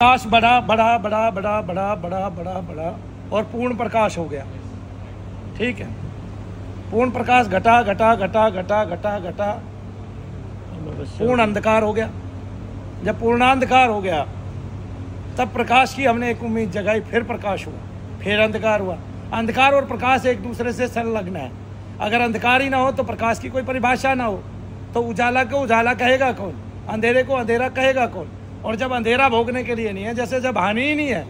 प्रकाश बड़ा बड़ा बड़ा बड़ा बड़ा बड़ा बड़ा बड़ा और पूर्ण प्रकाश हो गया। ठीक है? पूर्ण प्रकाश घटा घटा घटा घटा घटा घटा। पूर्ण अंधकार हो गया। जब पूर्णांधकार हो गया, तब प्रकाश की हमने एक उम्मीद जगाई, फिर प्रकाश हुआ, फिर अंधकार हुआ। अंधकार और प्रकाश एक दूसरे से संलग्न है। अगर अंधकार ही ना हो तो प्रकाश की कोई परिभाषा ना हो। तो उजाला को उजाला कहेगा कौन? अंधेरे को अंधेरा कहेगा कौन? और जब अंधेरा भोगने के लिए नहीं है, जैसे जब हानि ही नहीं है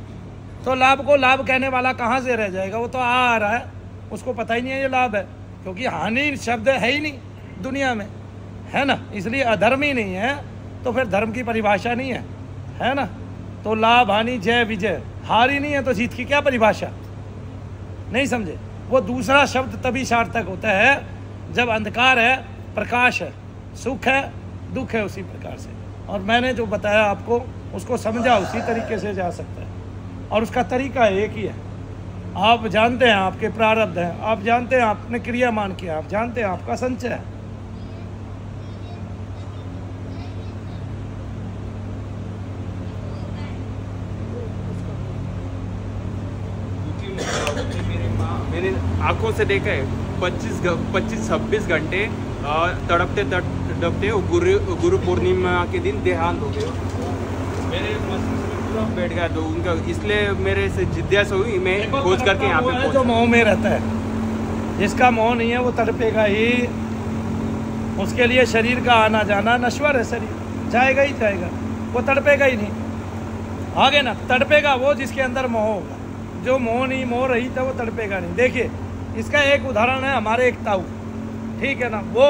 तो लाभ को लाभ कहने वाला कहाँ से रह जाएगा? वो तो आ रहा है। उसको पता ही नहीं है ये लाभ है, क्योंकि हानि शब्द है ही नहीं दुनिया में। है ना? इसलिए अधर्म ही नहीं है तो फिर धर्म की परिभाषा नहीं है। है ना? तो लाभ, हानि, जय, विजय। हार ही नहीं है तो जीत की क्या परिभाषा? नहीं समझे? वो दूसरा शब्द तभी सार्थक होता है जब अंधकार है, प्रकाश है, सुख है दुख है उसी प्रकार से। और मैंने जो बताया आपको, उसको समझा उसी तरीके से जा सकता है। और उसका तरीका एक ही है। आप जानते हैं आपके प्रारब्ध हैं, आप जानते हैं आपने क्रिया मान किया, आप जानते हैं आपका संचय है। आँखों से देखा है, पच्चीस पच्चीस, छब्बीस घंटे तड़पते तड़पते गुरु गुरु पूर्णिमा के दिन देहांत हो गए। मेरे पूरा बैठ गया तो उनका इसलिए मेरे से जिज्ञासा हुई मैं खोज करके यहाँ पे जो मोह में रहता है। जिसका मोह नहीं है वो तड़पेगा ही। उसके लिए शरीर का आना जाना नश्वर है शरीर। जाएगा ही जाएगा। वो तड़पेगा ही नहीं। आगे ना तड़पेगा वो जिसके अंदर मोह होगा। जो मोह नहीं मोह रही था वो तड़पेगा नहीं। देखिए इसका एक उदाहरण है हमारे एक ताऊ। ठीक है ना? वो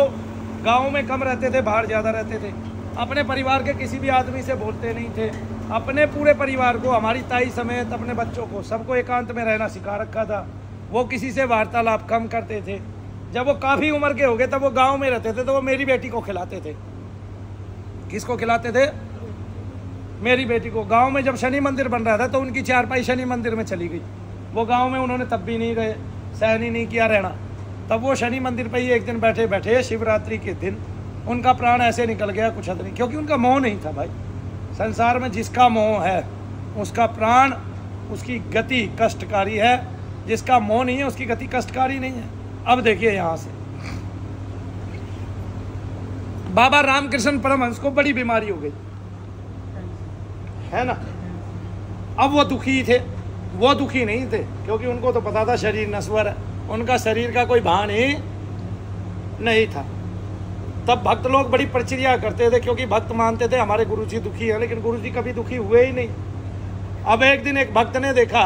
गाँव में कम रहते थे, बाहर ज़्यादा रहते थे। अपने परिवार के किसी भी आदमी से बोलते नहीं थे। अपने पूरे परिवार को, हमारी ताई समेत अपने बच्चों को, सबको एकांत में रहना सिखा रखा था। वो किसी से वार्तालाप कम करते थे। जब वो काफ़ी उम्र के हो गए, तब वो गाँव में रहते थे तो वो मेरी बेटी को खिलाते थे। किसको खिलाते थे? मेरी बेटी को। गाँव में जब शनि मंदिर बन रहा था तो उनकी चारपाई शनि मंदिर में चली गई। वो गाँव में उन्होंने तब भी नहीं रहे सहन ही नहीं किया रहना। तब वो शनि मंदिर पर ही एक दिन बैठे बैठे शिवरात्रि के दिन उनका प्राण ऐसे निकल गया, कुछ हद नहीं। क्योंकि उनका मोह नहीं था भाई। संसार में जिसका मोह है, उसका प्राण, उसकी गति कष्टकारी है। जिसका मोह नहीं है, उसकी गति कष्टकारी नहीं है। अब देखिए यहाँ से। बाबा रामकृष्ण परमहंस को बड़ी बीमारी हो गई। है ना? अब वो दुखी थे। वो दुखी नहीं थे, क्योंकि उनको तो पता था शरीर नस्वर है। उनका शरीर का कोई भान ही नहीं था। तब भक्त लोग बड़ी प्रक्रिया करते थे, क्योंकि भक्त मानते थे हमारे गुरु जी दुखी है, लेकिन गुरु जी कभी दुखी हुए ही नहीं। अब एक दिन एक भक्त ने देखा,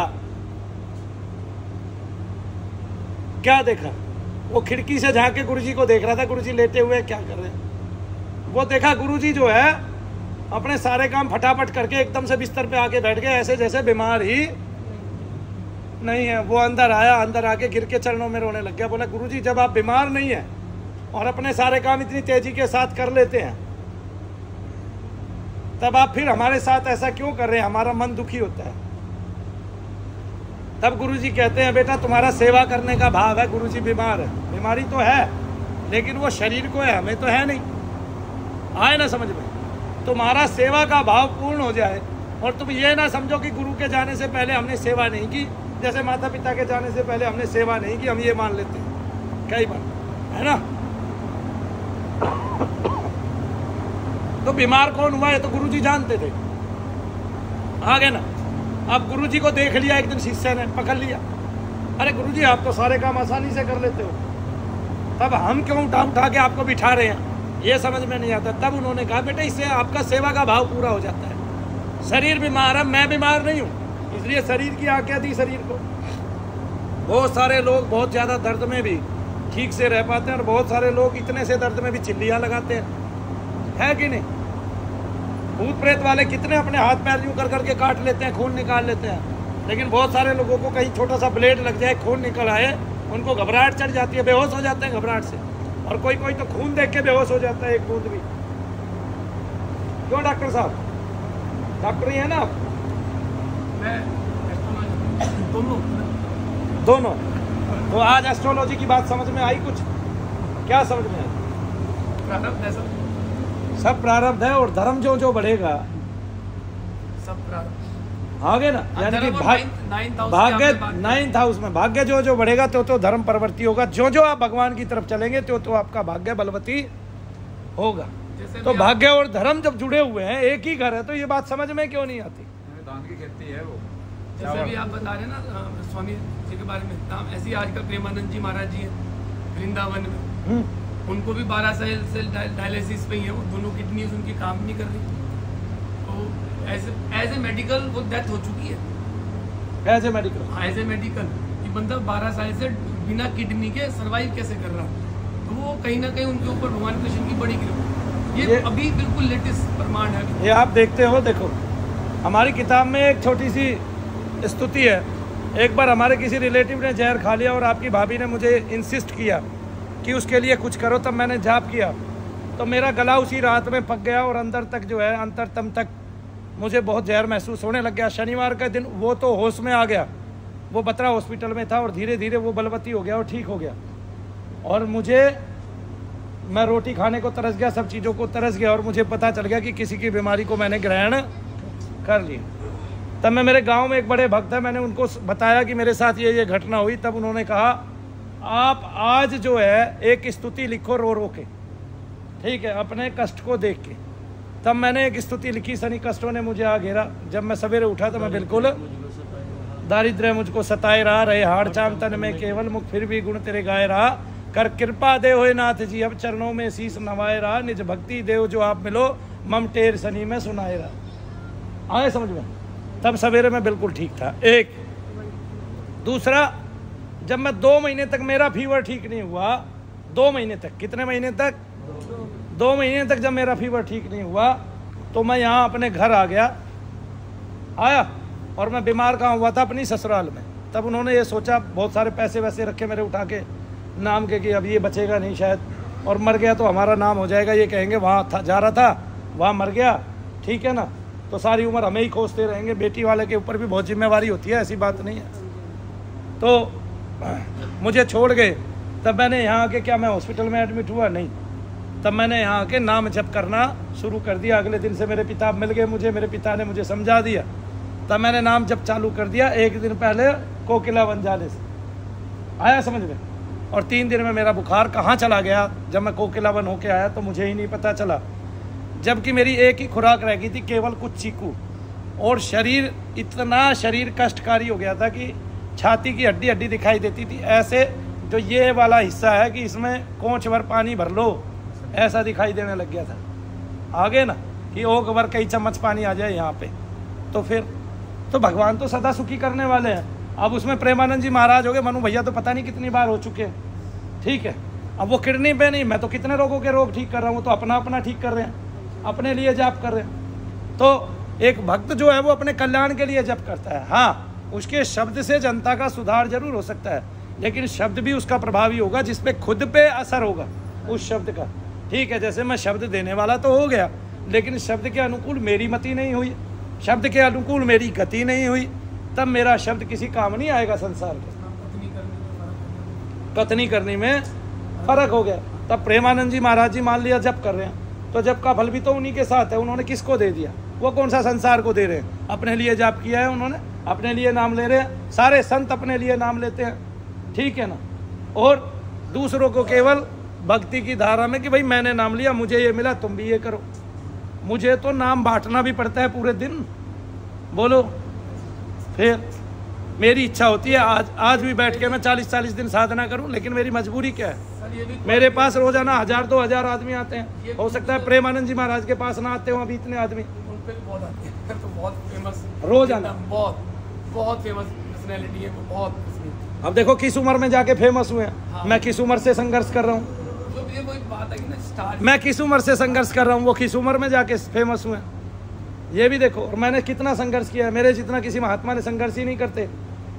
क्या देखा? वो खिड़की से झाँक गुरु जी को देख रहा था गुरु जी लेटे हुए क्या कर रहे हैं? वो देखा गुरु जी जो है, अपने सारे काम फटाफट करके एकदम से बिस्तर पे आके बैठ गए, ऐसे जैसे बीमार ही नहीं है, वो अंदर आया, अंदर आके गिर के चरणों में रोने लग गया। बोला गुरु जी जब आप बीमार नहीं है और अपने सारे काम इतनी तेज़ी के साथ कर लेते हैं, तब आप फिर हमारे साथ ऐसा क्यों कर रहे हैं? हमारा मन दुखी होता है। तब गुरुजी कहते हैं, बेटा, तुम्हारा सेवा करने का भाव है, गुरुजी बीमार है। बीमारी तो है, लेकिन वो शरीर को है, हमें तो है नहीं। आए ना समझ में। तुम्हारा सेवा का भाव पूर्ण हो जाए और तुम ये ना समझो कि गुरु के जाने से पहले हमने सेवा नहीं की। जैसे माता पिता के जाने से पहले हमने सेवा नहीं की, हम ये मान लेते हैं। कई बार, है ना? तो बीमार कौन हुआ है तो गुरुजी जानते थे। आ गए ना? अब गुरुजी को देख लिया, एक दिन शिष्य ने पकड़ लिया। अरे गुरुजी, आप तो सारे काम आसानी से कर लेते हो। तब हम क्यों उठा उठा के आपको बिठा रहे हैं? ये समझ में नहीं आता। तब उन्होंने कहा, बेटा, इससे आपका सेवा का भाव पूरा हो जाता है। शरीर बीमार है, मैं बीमार नहीं हूँ। इसलिए शरीर की आज्ञा दी शरीर को। बहुत सारे लोग बहुत ज़्यादा दर्द में भी ठीक से रह पाते हैं और बहुत सारे लोग इतने से दर्द में भी चिल्लियाँ लगाते हैं। है कि नहीं? भूत प्रेत वाले कितने अपने हाथ पैर यूँ कर करके काट लेते हैं, खून निकाल लेते हैं। लेकिन बहुत सारे लोगों को कहीं छोटा सा ब्लेड लग जाए, खून निकल आए, उनको घबराहट चढ़ जाती है, बेहोश हो जाते हैं घबराहट से। और कोई कोई तो खून देख के बेहोश हो जाता है एक बूंद भी। क्यों डॉक्टर साहब? डॉक्टर ही है ना दोनों। दोनों? तो आज एस्ट्रोलॉजी की बात समझ में आई कुछ? क्या समझ में आई? प्रारब्ध है सब? सब प्रारब्ध है और धर्म जो जो बढ़ेगा। सब रहा आगे ना यानी कि भाग भाग्य। नाइन्थ हाउस में भाग्य जो जो बढ़ेगा तो तो धर्म परवर्ती होगा। जो जो आप भगवान की तरफ़ चलेंगे तो तो आपका भाग्य बलवती होगा। तो भाग्य और धर्म जब जुड़े हुए हैं एक ही घर है तो ये बात समझ में क्यों नहीं आती? है वो। जैसे भी आप बता रहे हैं ना स्वामी जी के बारे में नाम ऐसे ही आजकल प्रेमानंद जी महाराज जी हैं वृंदावन में। हम्म, उनको भी बारह साल से डायलिसिस पे ही है वो दोनों किडनी उनकी काम नहीं कर रही। तो एज एज ए मेडिकल वो डेथ हो चुकी है। As a medical as a medical ये बंदा बारह साल से बिना किडनी के सर्वाइव कैसे कर रहा? तो वो कहीं ना कहीं उनके ऊपर भगवान कृष्ण की बड़ी कृपा। ये, ये- अभी बिल्कुल लेटेस्ट प्रमाण है। ये आप देखते हो देखो। हमारी किताब में एक छोटी सी स्तुति है। एक बार हमारे किसी रिलेटिव ने जहर खा लिया और आपकी भाभी ने मुझे इंसिस्ट किया कि उसके लिए कुछ करो, तब मैंने जाप किया। तो मेरा गला उसी रात में पक गया और अंदर तक जो है, अंतरतम तक मुझे बहुत जहर महसूस होने लग गया। शनिवार का दिन वो तो होश में आ गया। वो बत्रा हॉस्पिटल में था और धीरे धीरे वो बलवती हो गया और ठीक हो गया। और मुझे, मैं रोटी खाने को तरस गया, सब चीज़ों को तरस गया और मुझे पता चल गया कि किसी की बीमारी को मैंने ग्रहण कर लिया तब मैं मेरे गाँव में एक बड़े भक्त है मैंने उनको बताया कि मेरे साथ ये ये घटना हुई। तब उन्होंने कहा आप आज जो है एक स्तुति लिखो रो रो के। ठीक है अपने कष्ट को देख के। तब मैंने एक स्तुति लिखी सनी कष्टों ने मुझे आ घेरा जब मैं सवेरे उठा तो मैं बिल्कुल दारिद्र्य मुझको सताए रहा रहे हाड़ चाम तन में केवल मुख फिर भी गुण तेरे गाए रहा। कर कृपा दे होए नाथ जी अब चरणों में शीस नवाए रहा। निज भक्ति देव जो आप मिलो मम टेर सनी में सुनाए रहा। आए समझ में? तब सवेरे में बिल्कुल ठीक था। एक। दूसरा, जब मैं दो महीने तक मेरा फीवर ठीक नहीं हुआ, दो महीने तक, कितने महीने तक? दो महीने तक जब मेरा फीवर ठीक नहीं हुआ तो मैं यहाँ अपने घर आ गया। आया और मैं बीमार कहाँ हुआ था? अपनी ससुराल में। तब उन्होंने ये सोचा, बहुत सारे पैसे वैसे रखे मेरे उठा के, नाम के कि अब ये बचेगा नहीं शायद। और मर गया तो हमारा नाम हो जाएगा, ये कहेंगे, वहाँ था, जा रहा था, वहाँ मर गया। ठीक है ना? तो सारी उम्र हमें ही खोजते रहेंगे। बेटी वाले के ऊपर भी बहुत जिम्मेवारी होती है, ऐसी बात नहीं है। तो मुझे छोड़ गए तब मैंने यहाँ आके क्या मैं हॉस्पिटल में एडमिट हुआ? नहीं। तब मैंने यहाँ आके नाम जप करना शुरू कर दिया। अगले दिन से मेरे पिता मिल गए मुझे, मेरे पिता ने मुझे समझा दिया। तब मैंने नाम जप चालू कर दिया एक दिन पहले कोकिला बन जाने से। आया समझ में? और तीन दिन में मेरा बुखार कहाँ चला गया? जब मैं कोकिला बन होके आया तो मुझे ही नहीं पता चला। जबकि मेरी एक ही खुराक रह गई थी, केवल कुछ चीकू। और शरीर, इतना शरीर कष्टकारी हो गया था कि छाती की हड्डी हड्डी दिखाई देती थी। ऐसे जो ये वाला हिस्सा है कि इसमें कोच भर पानी भर लो, ऐसा दिखाई देने लग गया था। आगे ना, कि ओक भर कई चम्मच पानी आ जाए यहाँ पे। तो फिर तो भगवान तो सदा सुखी करने वाले हैं। अब उसमें प्रेमानंद जी महाराज हो गए, मनु भैया तो पता नहीं कितनी बार हो चुके हैं। ठीक है, अब वो किडनी पे नहीं, मैं तो कितने रोगों के रोग ठीक कर रहा हूँ तो अपना अपना ठीक कर रहे हैं। अपने लिए जाप कर रहे हैं। तो एक भक्त जो है वो अपने कल्याण के लिए जप करता है। हाँ उसके शब्द से जनता का सुधार ज़रूर हो सकता है, लेकिन शब्द भी उसका प्रभावी होगा जिसपे खुद पे असर होगा उस शब्द का। ठीक है, जैसे मैं शब्द देने वाला तो हो गया, लेकिन शब्द के अनुकूल मेरी मति नहीं हुई, शब्द के अनुकूल मेरी गति नहीं हुई, तब मेरा शब्द किसी काम नहीं आएगा संसार के पत्नी करने में फ़र्क है। कथनी करने में फ़र्क हो गया। तब प्रेमानंद जी महाराज जी मान लिया जब कर रहे हैं। तो जब का फल भी तो उन्हीं के साथ है, उन्होंने किसको दे दिया? वो कौन सा संसार को दे रहे हैं? अपने लिए जाप किया है उन्होंने? अपने लिए नाम ले रहे हैं? सारे संत अपने लिए नाम लेते हैं। ठीक है ना? और दूसरों को केवल भक्ति की धारा में कि भाई मैंने नाम लिया, मुझे ये मिला, तुम भी ये करो। मुझे तो नाम बांटना भी पड़ता है पूरे दिन। बोलो। फिर मेरी इच्छा होती है, आज आज भी बैठ के मैं चालीस चालीस दिन साधना करूँ, लेकिन मेरी मजबूरी क्या है? मेरे पास रोज़ाना हज़ार दो हज़ार आदमी आते हैं। हो सकता है प्रेमानंद जी महाराज के पास ना आते हो अभी इतने आदमी। उन पे भी बहुत आती है। तो बहुत फ़ेमस रोज आना। बहुत बहुत फ़ेमस पर्सनैलिटी है बहुत अब देखो किस उम्र में जाके फ़ेमस हुए हैं। मैं किस उम्र से संघर्ष कर रहा हूँ? मैं किस उम्र से संघर्ष कर रहा हूँ? वो किस उम्र में जाके फ़ेमस हुए ये भी देखो और मैंने कितना संघर्ष किया है। मेरे जितना किसी महात्मा ने संघर्ष ही नहीं करते।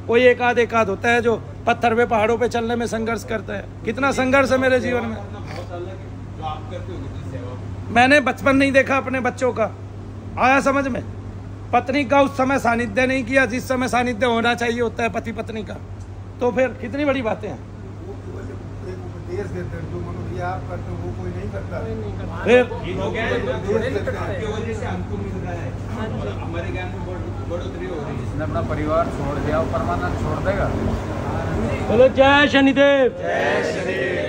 कोई एक आध एक आध होता है जो पत्थर पे पहाड़ों पे चलने में संघर्ष करते हैं। कितना संघर्ष है मेरे जीवन में। मैंने बचपन नहीं देखा अपने बच्चों का। आया समझ में? पत्नी का उस समय सानिध्य नहीं किया, जिस समय सानिध्य होना चाहिए होता है पति पत्नी का। तो फिर कितनी बड़ी बातें हैं। अपना परिवार छोड़ दिया वो परमानेंट छोड़ देगा। बोलो जय शनिदेव।